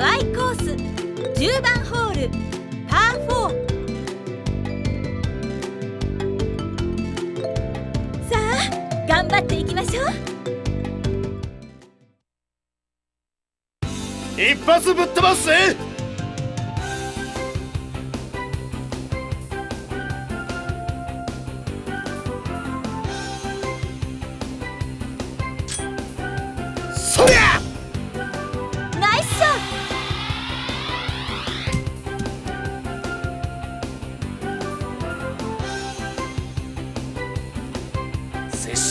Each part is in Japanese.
ハワイコース10番ホールパー4さあ頑張っていきましょう。一発ぶっ飛ばすぜ。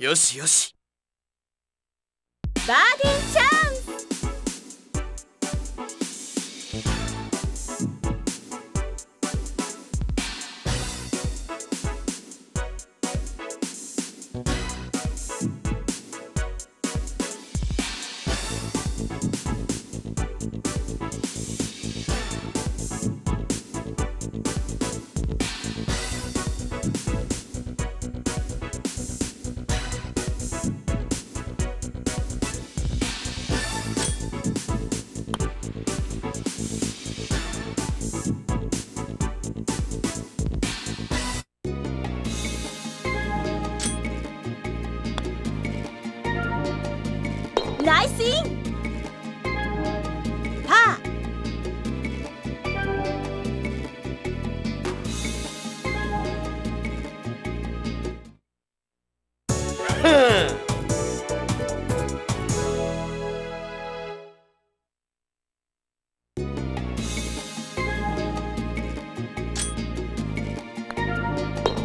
よしよし。バーデンチャ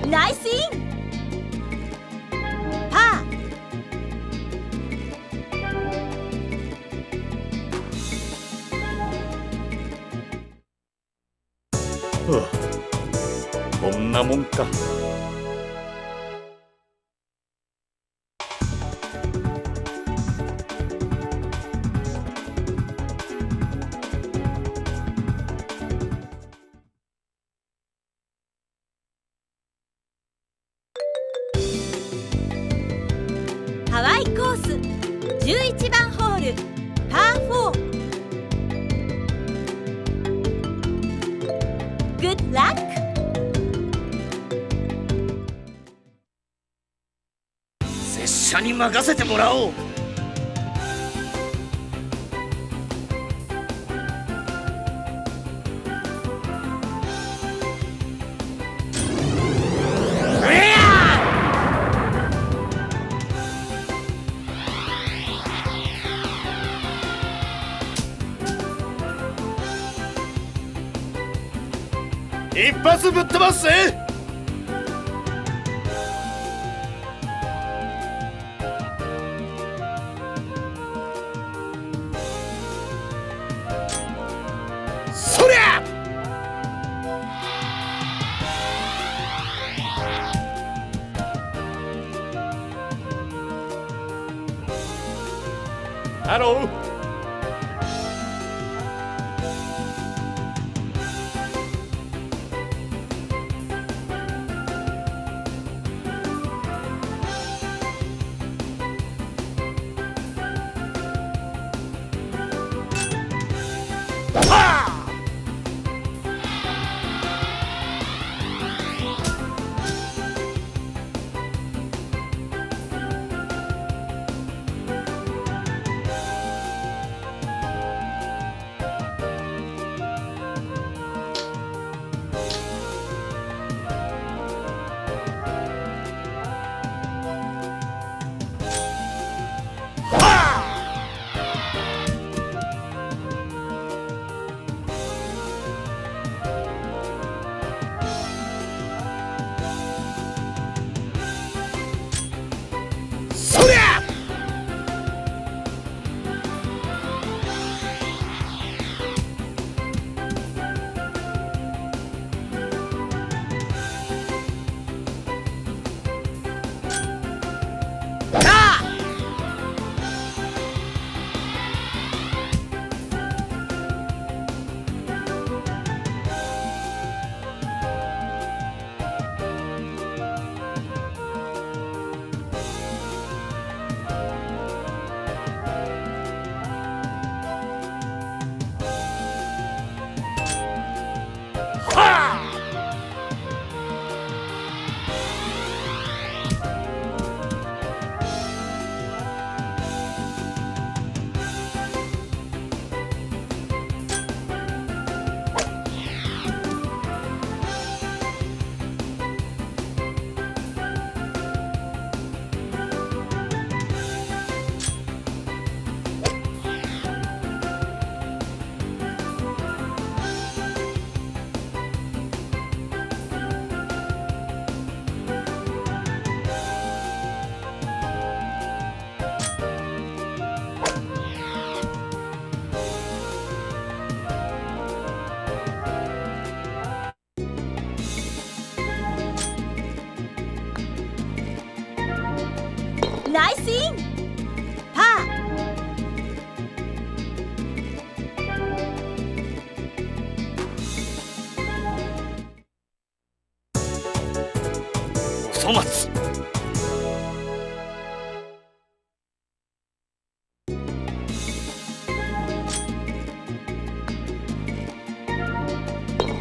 ンナイスんなもに任せてもらおう。一発ぶっ飛ばすぜ！Oh.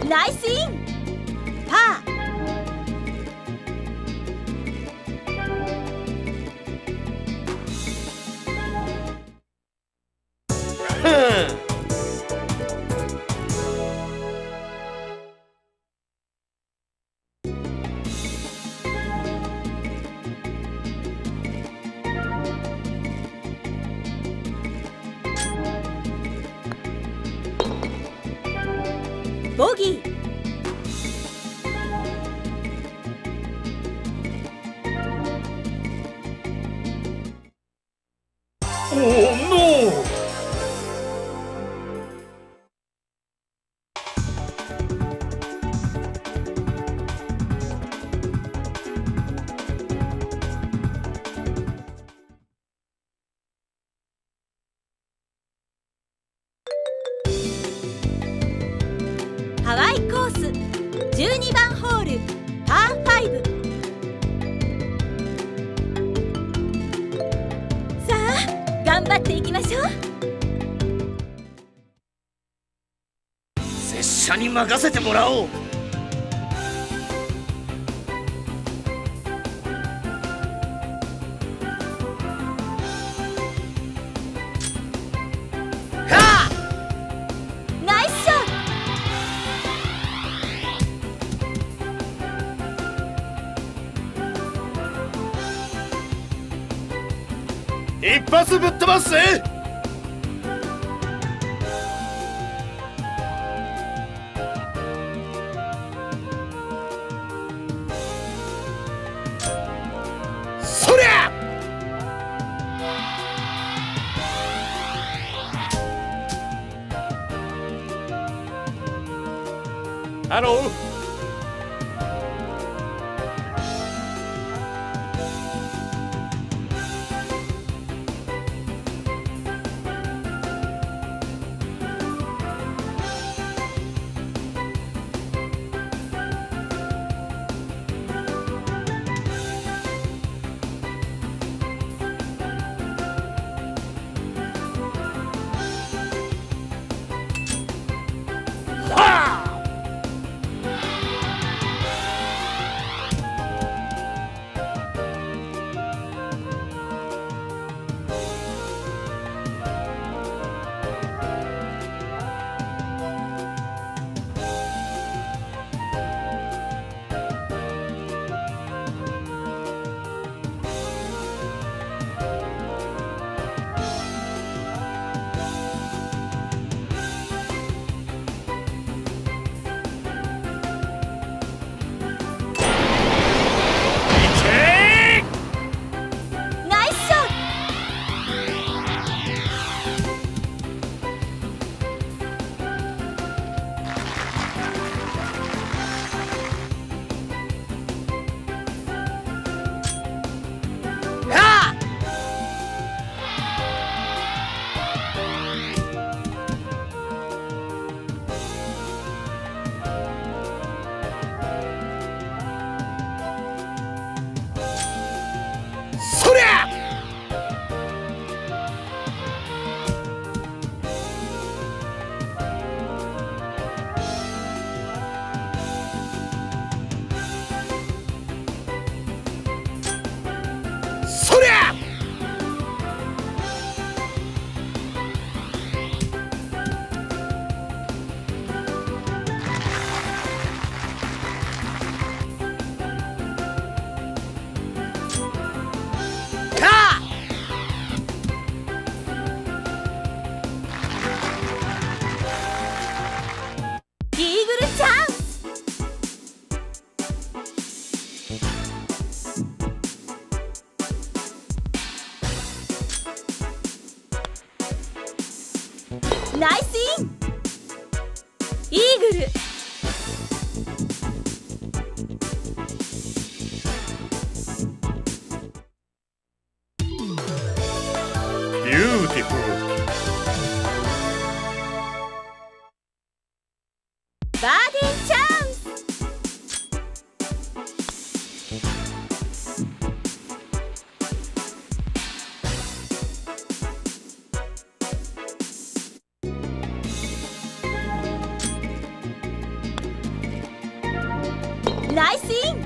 Nicey. scene! Oh no! 拙に任せてもらおう。一発ぶっ飛ばすぜ。Hello. ナイスイン。イーグル。Nice seeing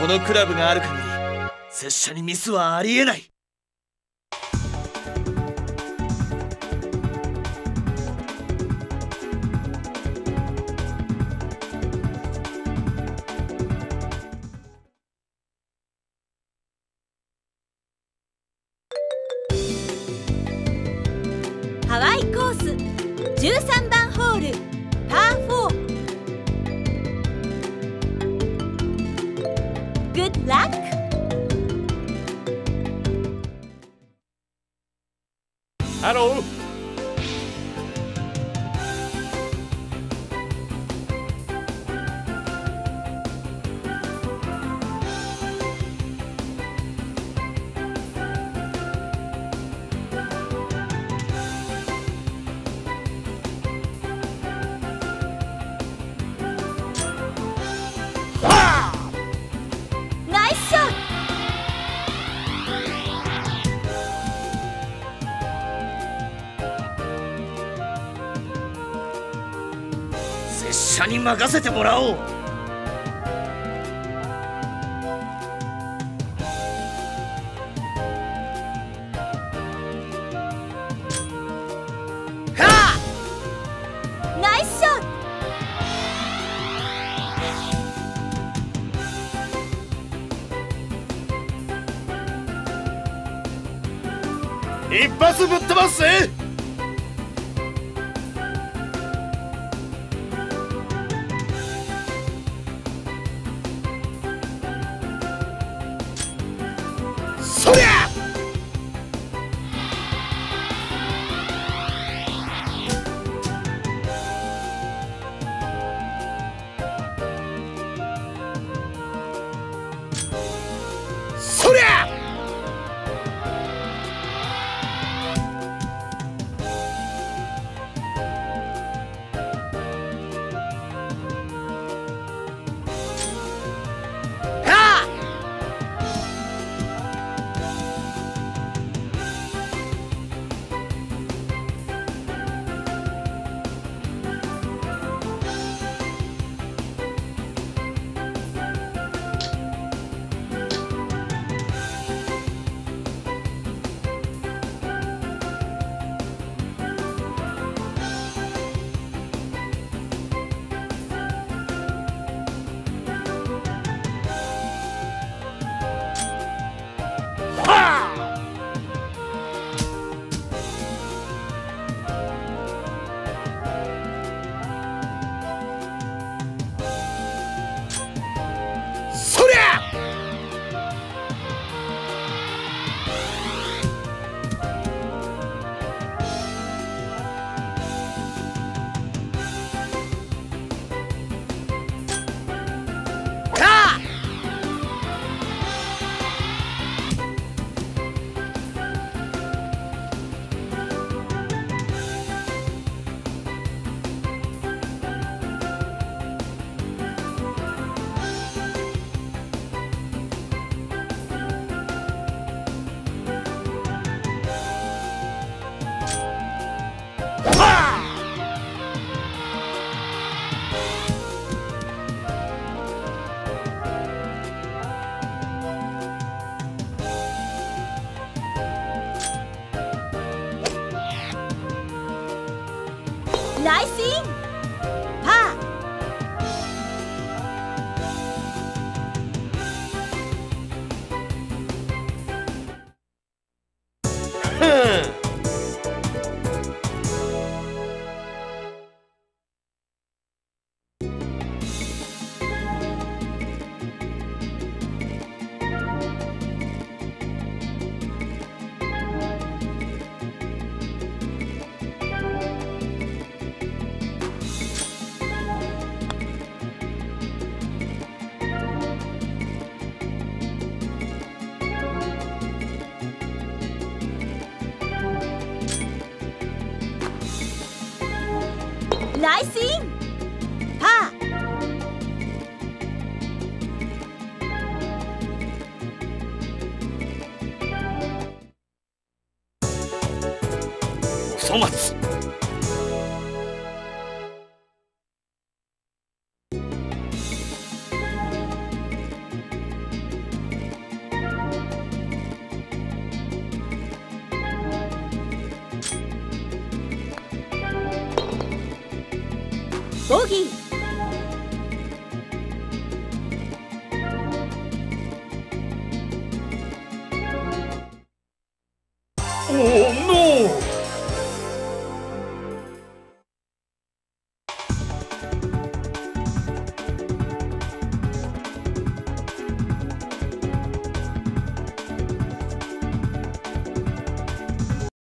このクラブがある限り拙者にミスはありえない。ハローに任せてもらおう。ナイスショット！一発ぶっ飛ばすぜーナボギー。